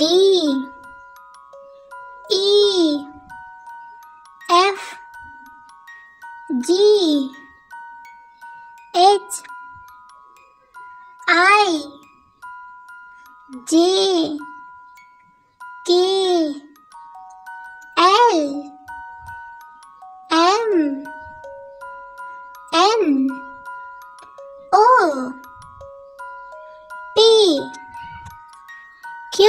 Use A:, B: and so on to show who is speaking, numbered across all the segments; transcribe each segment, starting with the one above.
A: D. E. F. G. H. I. J. K. L. M. N Q.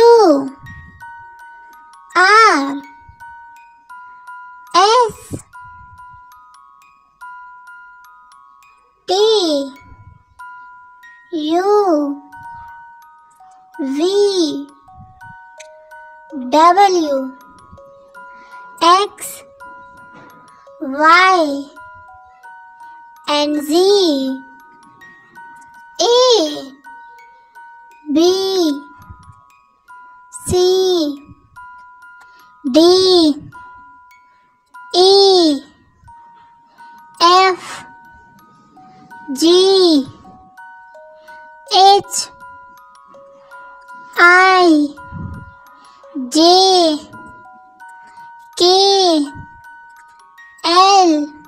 A: R. S. T. U. V. W. X. Y. And Z. A B C D E F G H I J K L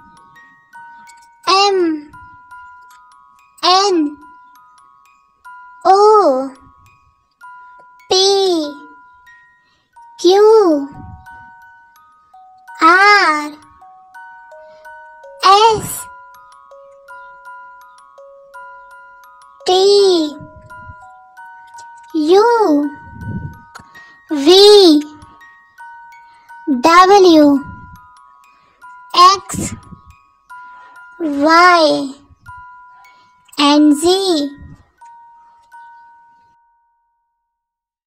A: U V W X Y and Z